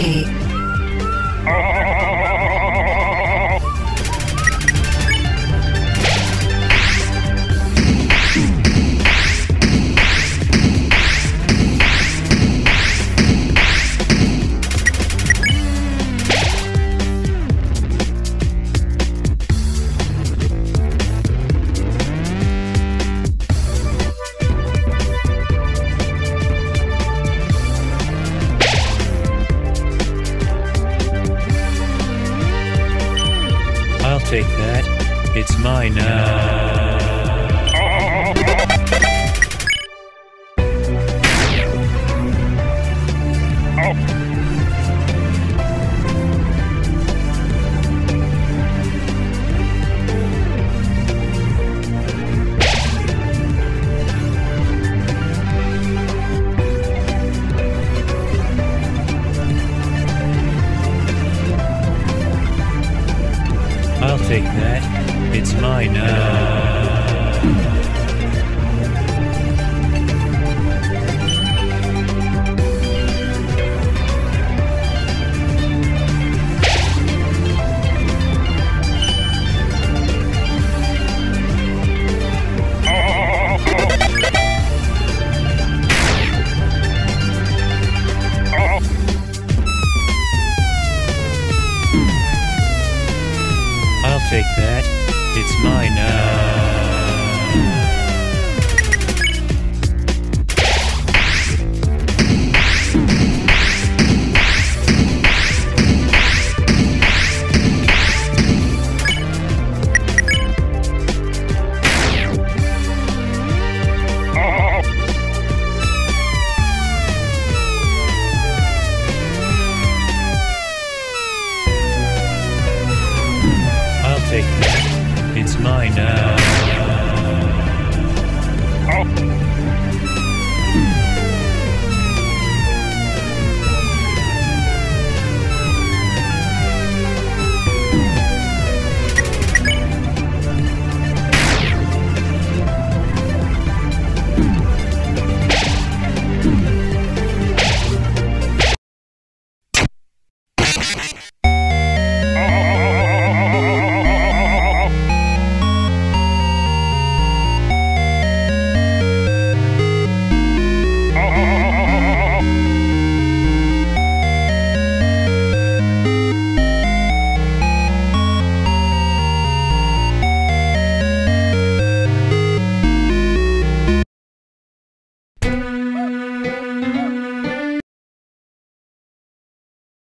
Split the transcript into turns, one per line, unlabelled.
play.
Take that. It's mine now. Take that. It's mine now. It's mine now.